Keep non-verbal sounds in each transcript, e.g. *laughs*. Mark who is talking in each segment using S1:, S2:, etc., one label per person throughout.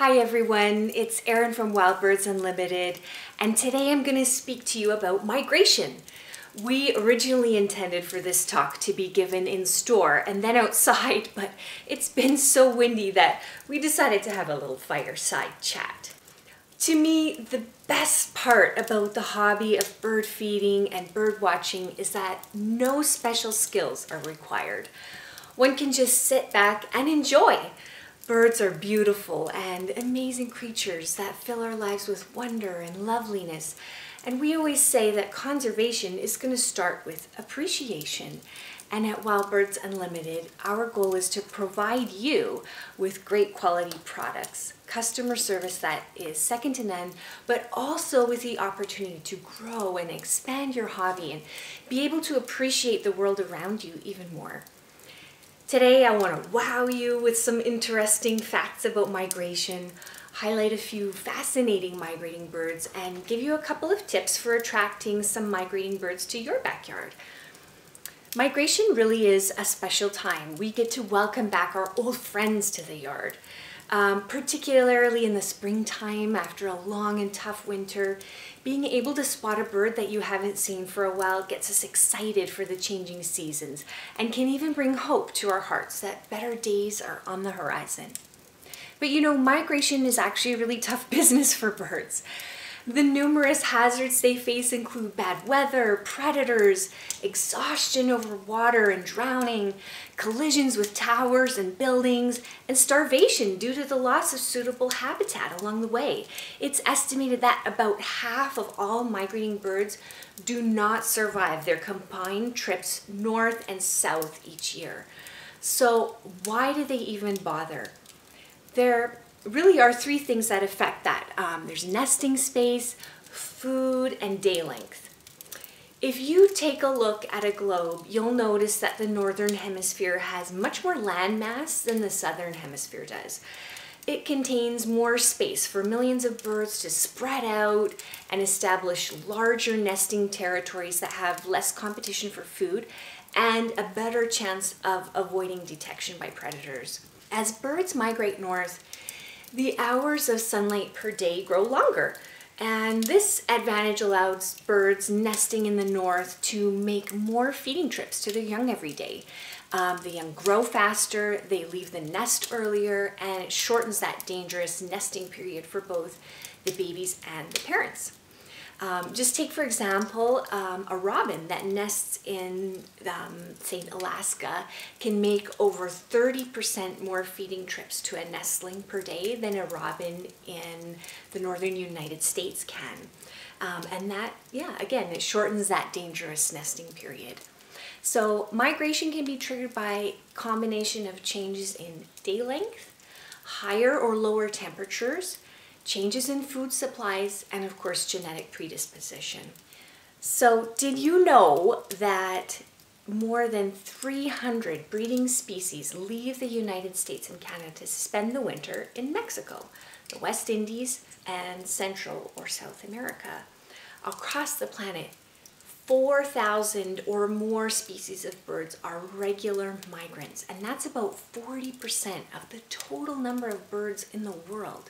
S1: Hi everyone, it's Erin from Wild Birds Unlimited, and today I'm going to speak to you about migration. We originally intended for this talk to be given in store and then outside, *laughs* but it's been so windy that we decided to have a little fireside chat. To me, the best part about the hobby of bird feeding and bird watching is that no special skills are required. One can just sit back and enjoy. Birds are beautiful and amazing creatures that fill our lives with wonder and loveliness. And we always say that conservation is going to start with appreciation. And at Wild Birds Unlimited, our goal is to provide you with great quality products, customer service that is second to none, but also with the opportunity to grow and expand your hobby and be able to appreciate the world around you even more. Today I want to wow you with some interesting facts about migration, highlight a few fascinating migrating birds, and give you a couple of tips for attracting some migrating birds to your backyard. Migration really is a special time. We get to welcome back our old friends to the yard um, particularly in the springtime after a long and tough winter. Being able to spot a bird that you haven't seen for a while gets us excited for the changing seasons and can even bring hope to our hearts that better days are on the horizon. But you know, migration is actually a really tough *laughs* business for birds. The numerous hazards they face include bad weather, predators, exhaustion over water and drowning, collisions with towers and buildings, and starvation due to the loss of suitable habitat along the way. It's estimated that about half of all migrating birds do not survive their combined trips north and south each year. So why do they even bother? They're really are three things that affect that. Um, there's nesting space, food, and day length. If you take a look at a globe, you'll notice that the northern hemisphere has much more land mass than the southern hemisphere does. It contains more space for millions of birds to spread out and establish larger nesting territories that have less competition for food and a better chance of avoiding detection by predators. As birds migrate north, the hours of sunlight per day grow longer. And this advantage allows birds nesting in the north to make more feeding trips to their young every day. Um, the young grow faster, they leave the nest earlier, and it shortens that dangerous nesting period for both the babies and the parents. Um, just take, for example, um, a robin that nests in, um, say, Alaska can make over 30% more feeding trips to a nestling per day than a robin in the northern United States can. Um, and that, yeah, again, it shortens that dangerous nesting period. So migration can be triggered by combination of changes in day length, higher or lower temperatures, changes in food supplies, and of course, genetic predisposition. So did you know that more than 300 breeding species leave the United States and Canada to spend the winter in Mexico, the West Indies, and Central or South America. Across the planet, 4,000 or more species of birds are regular migrants, and that's about 40% of the total number of birds in the world.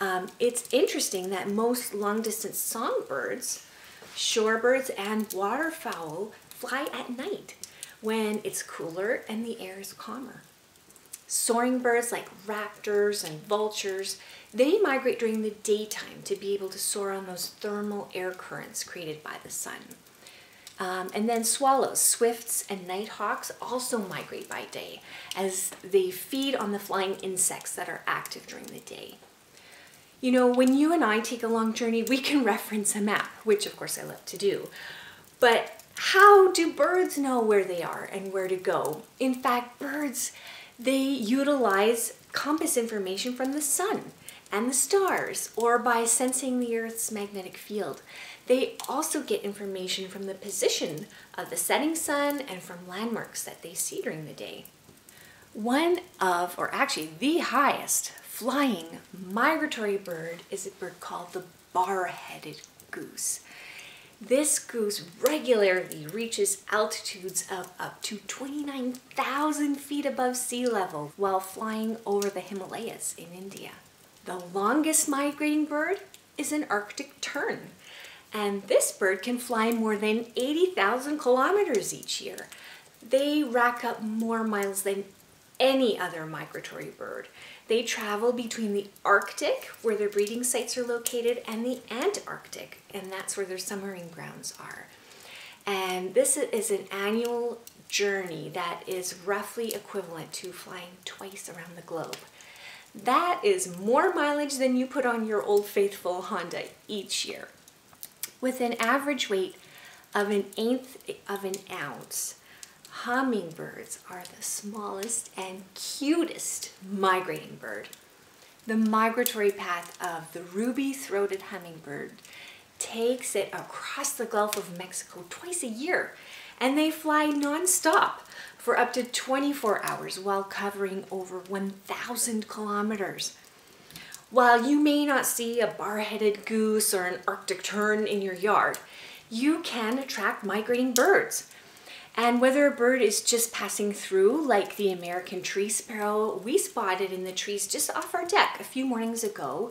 S1: Um, it's interesting that most long distance songbirds, shorebirds, and waterfowl fly at night when it's cooler and the air is calmer. Soaring birds like raptors and vultures, they migrate during the daytime to be able to soar on those thermal air currents created by the sun. Um, and then swallows, swifts, and nighthawks also migrate by day as they feed on the flying insects that are active during the day. You know, when you and I take a long journey, we can reference a map, which of course I love to do. But how do birds know where they are and where to go? In fact, birds, they utilize compass information from the sun and the stars or by sensing the Earth's magnetic field. They also get information from the position of the setting sun and from landmarks that they see during the day. One of, or actually the highest flying migratory bird is a bird called the bar-headed goose. This goose regularly reaches altitudes of up to 29,000 feet above sea level while flying over the Himalayas in India. The longest migrating bird is an Arctic tern. And this bird can fly more than 80,000 kilometers each year. They rack up more miles than any other migratory bird. They travel between the Arctic, where their breeding sites are located, and the Antarctic, and that's where their summering grounds are. And this is an annual journey that is roughly equivalent to flying twice around the globe. That is more mileage than you put on your old faithful Honda each year. With an average weight of an eighth of an ounce, hummingbirds are the smallest and cutest migrating bird. The migratory path of the ruby-throated hummingbird takes it across the Gulf of Mexico twice a year, and they fly nonstop for up to 24 hours while covering over 1,000 kilometers. While you may not see a bar-headed goose or an Arctic tern in your yard, you can attract migrating birds. And whether a bird is just passing through, like the American tree sparrow we spotted in the trees just off our deck a few mornings ago,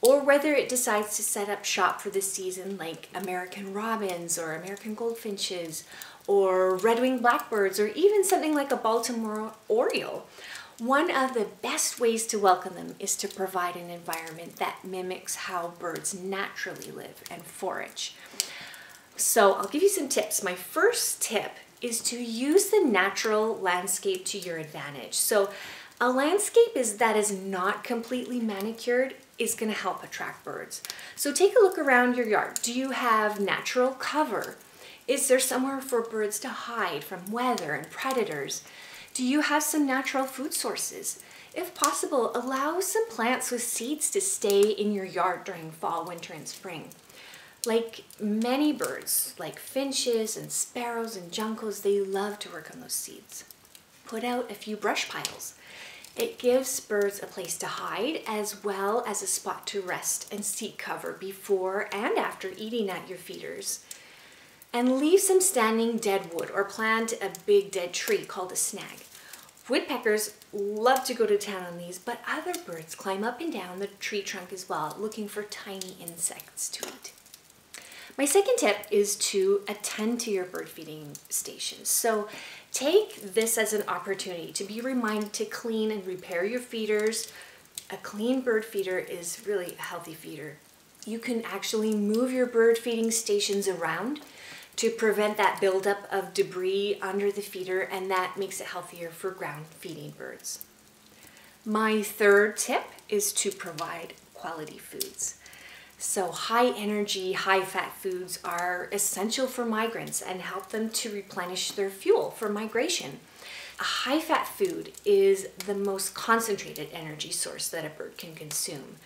S1: or whether it decides to set up shop for the season like American robins or American goldfinches or red-winged blackbirds or even something like a Baltimore oriole, one of the best ways to welcome them is to provide an environment that mimics how birds naturally live and forage. So I'll give you some tips. My first tip is to use the natural landscape to your advantage. So a landscape is that is not completely manicured is going to help attract birds. So take a look around your yard. Do you have natural cover? Is there somewhere for birds to hide from weather and predators? Do you have some natural food sources? If possible, allow some plants with seeds to stay in your yard during fall, winter, and spring. Like many birds, like finches and sparrows and juncos, they love to work on those seeds. Put out a few brush piles. It gives birds a place to hide as well as a spot to rest and seek cover before and after eating at your feeders. And leave some standing dead wood or plant a big dead tree called a snag. Woodpeckers love to go to town on these, but other birds climb up and down the tree trunk as well, looking for tiny insects to eat. My second tip is to attend to your bird feeding stations. So take this as an opportunity to be reminded to clean and repair your feeders. A clean bird feeder is really a healthy feeder. You can actually move your bird feeding stations around to prevent that buildup of debris under the feeder and that makes it healthier for ground feeding birds. My third tip is to provide quality foods. So high energy, high fat foods are essential for migrants and help them to replenish their fuel for migration. A high fat food is the most concentrated energy source that a bird can consume.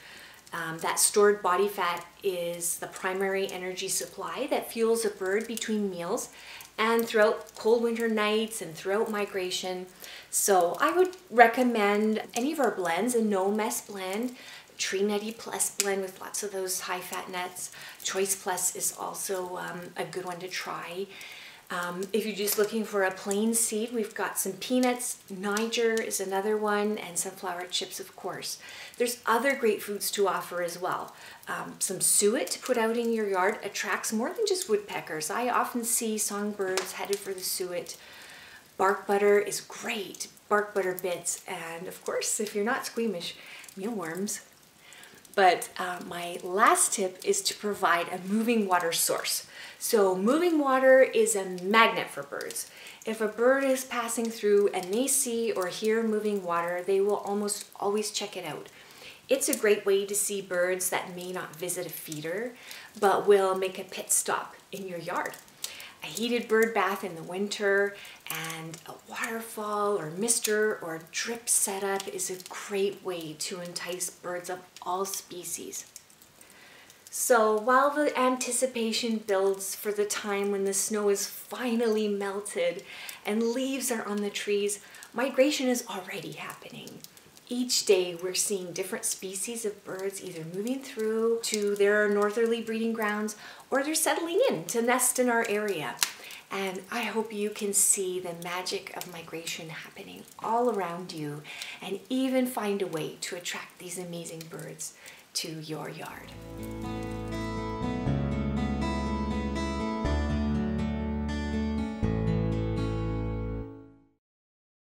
S1: Um, that stored body fat is the primary energy supply that fuels a bird between meals and throughout cold winter nights and throughout migration. So I would recommend any of our blends, a no mess blend, Tree Nutty Plus blend with lots of those high fat nuts. Choice Plus is also um, a good one to try. Um, if you're just looking for a plain seed, we've got some peanuts, Niger is another one, and sunflower chips, of course. There's other great foods to offer as well. Um, some suet to put out in your yard attracts more than just woodpeckers. I often see songbirds headed for the suet. Bark butter is great, bark butter bits, and of course, if you're not squeamish, mealworms. But uh, my last tip is to provide a moving water source. So moving water is a magnet for birds. If a bird is passing through and they see or hear moving water, they will almost always check it out. It's a great way to see birds that may not visit a feeder, but will make a pit stop in your yard. A heated bird bath in the winter and a waterfall or mister or drip setup is a great way to entice birds of all species. So while the anticipation builds for the time when the snow is finally melted and leaves are on the trees, migration is already happening. Each day we're seeing different species of birds either moving through to their northerly breeding grounds or they're settling in to nest in our area. And I hope you can see the magic of migration happening all around you and even find a way to attract these amazing birds to your yard.